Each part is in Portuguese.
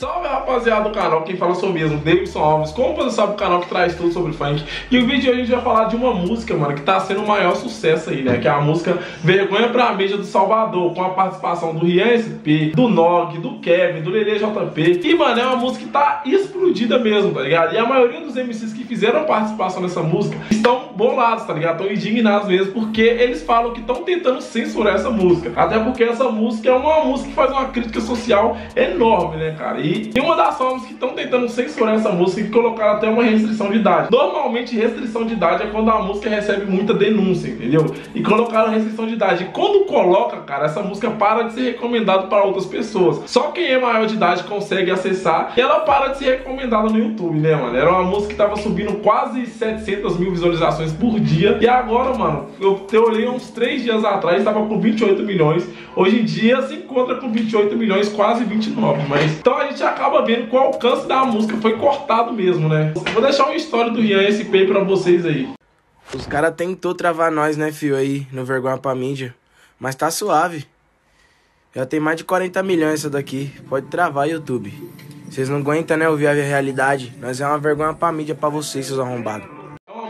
Salve rapaziada do canal, quem fala sou eu mesmo, Davidson Alves, como você sabe o canal que traz tudo sobre funk E o vídeo de hoje a gente vai falar de uma música, mano, que tá sendo o maior sucesso aí, né Que é a música Vergonha pra Mídia do Salvador, com a participação do Rian SP, do Nog, do Kevin, do Lele JP E, mano, é uma música que tá explodida mesmo, tá ligado? E a maioria dos MCs que fizeram participação nessa música estão bolados, tá ligado? Estão indignados mesmo, porque eles falam que estão tentando censurar essa música Até porque essa música é uma música que faz uma crítica social enorme, né, cara? E e uma das formas que estão tentando censurar essa música é que colocaram até uma restrição de idade. Normalmente, restrição de idade é quando a música recebe muita denúncia, entendeu? E colocaram restrição de idade. E quando coloca, cara, essa música para de ser recomendada para outras pessoas. Só quem é maior de idade consegue acessar e ela para de ser recomendada no YouTube, né, mano? Era uma música que tava subindo quase 700 mil visualizações por dia. E agora, mano, eu, eu olhei uns 3 dias atrás, estava com 28 milhões. Hoje em dia se encontra com 28 milhões, quase 29. Mas então a gente gente acaba vendo que o alcance da música foi cortado mesmo, né? Vou deixar uma história do Rian SP pra vocês aí. Os caras tentou travar nós, né, fio, aí, no Vergonha pra Mídia. Mas tá suave. Já tem mais de 40 milhões essa daqui. Pode travar, YouTube. Vocês não aguentam, né, ouvir a realidade. Nós é uma vergonha pra mídia pra vocês, seus arrombados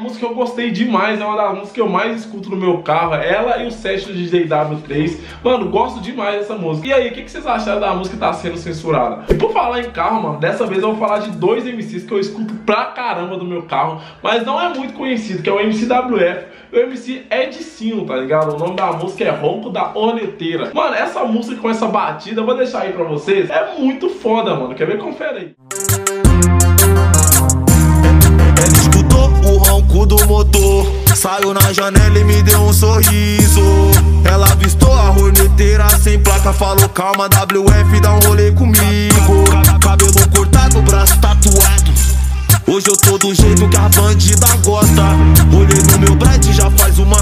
música que eu gostei demais, é uma das músicas que eu mais escuto no meu carro. Ela e o set de DW3. Mano, gosto demais dessa música. E aí, o que, que vocês acharam da música que tá sendo censurada? E por falar em carro, mano, dessa vez eu vou falar de dois MCs que eu escuto pra caramba do meu carro, mas não é muito conhecido, que é o MCWF o MC Edinho, tá ligado? O nome da música é Ronco da Horneteira. Mano, essa música com essa batida, eu vou deixar aí pra vocês, é muito foda, mano. Quer ver? Confere aí. Saiu na janela e me deu um sorriso. Ela avistou a horneteira sem placa Falou calma WF, dá um rolê comigo. Cabelo cortado, braço tatuado. Hoje eu tô do jeito que a bandida gosta. Olhei no meu brete já faz uma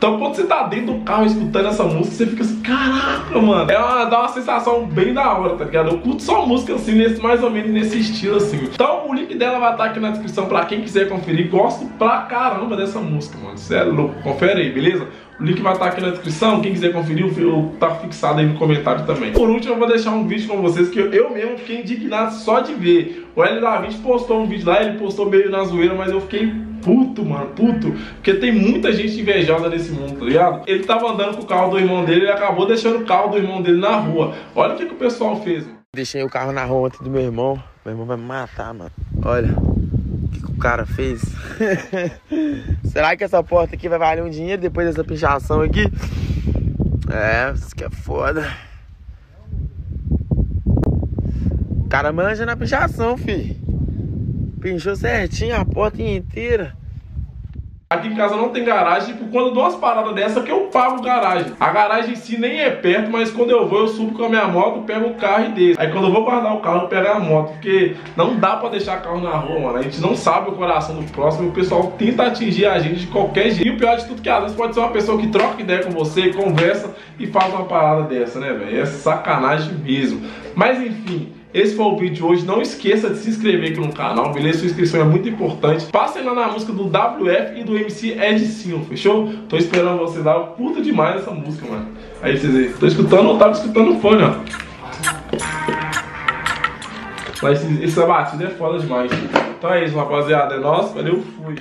Então quando você tá dentro do carro escutando essa música Você fica assim, caraca, mano. É uma, dá uma sensação bem da hora, tá ligado? Eu curto só música assim, nesse, mais ou menos nesse estilo assim. Então o link dela vai estar aqui na descrição pra quem quiser conferir. Gosto pra caramba dessa música, mano. É louco, confere aí, beleza? O link vai estar aqui na descrição, quem quiser conferir, o vídeo tá fixado aí no comentário também. Por último, eu vou deixar um vídeo com vocês que eu, mesmo fiquei indignado só de ver. O L da 20 postou um vídeo lá, ele postou meio na zoeira, mas eu fiquei puto, mano, puto. Porque tem muita gente invejosa nesse mundo, tá ligado? Ele tava andando com o carro do irmão dele e acabou deixando o carro do irmão dele na rua. Olha o que, que o pessoal fez, mano. Deixei o carro na rua ontem do meu irmão. Meu irmão vai me matar, mano. Olha cara fez. Será que essa porta aqui vai valer um dinheiro depois dessa pichação aqui? É, isso que é foda. O cara manja na pichação, fi. Pinchou certinho a porta inteira. Aqui em casa não tem garagem, tipo, quando eu dou umas paradas dessa que eu pago garagem. A garagem em si nem é perto, mas quando eu vou, eu subo com a minha moto, pego o carro e desço. Aí quando eu vou guardar o carro, eu pego a moto, porque não dá pra deixar carro na rua, mano. A gente não sabe o coração do próximo, o pessoal tenta atingir a gente de qualquer jeito. E o pior de tudo é que às vezes pode ser uma pessoa que troca ideia com você, conversa e faz uma parada dessa, né, velho? É sacanagem mesmo. Mas enfim... Esse foi o vídeo de hoje. Não esqueça de se inscrever aqui no canal, beleza? Sua inscrição é muito importante. Passem lá na música do WF e do MC Edinho, fechou? Tô esperando você dar. Eu curto demais essa música, mano. Aí vocês aí. Tô escutando ou tava escutando o fone, ó. Mas essa batida é foda demais. Então é isso, rapaziada. É nóis. Valeu, fui.